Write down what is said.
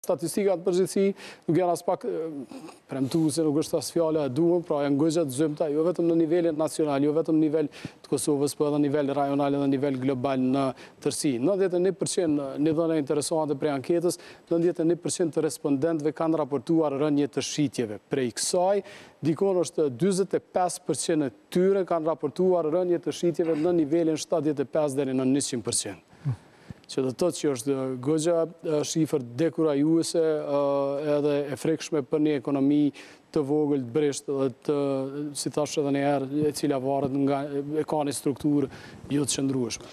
Statistikat në përgjithësi nuk janë aspak premtuese, nuk është as fjala e duhur, pra janë goxha të zymta, jo vetëm në nivelin nacional, jo vetëm në nivel të Kosovës, po edhe në nivel rajonal dhe në nivel global në tërësi. Nëntëdhjetë e një për qind, një dhënë interesante prej anketës, nëntëdhjetë e një për qind të respondentëve kanë raportuar rënie të shitjeve. Prej kësaj, diku është dyzet e pesë për qind e tyre kanë raportuar rënie të shitjeve në nivelin shtatëdhjetë e pesë deri në njëqind për qind. që do të thotë që është goxha shifër dekurajuese edhe e frikshme për një ekonomi të vogël, të brishtë dhe të, si thashë edhe një herë, e cila varet nga, e ka një strukturë jo të qëndrueshme.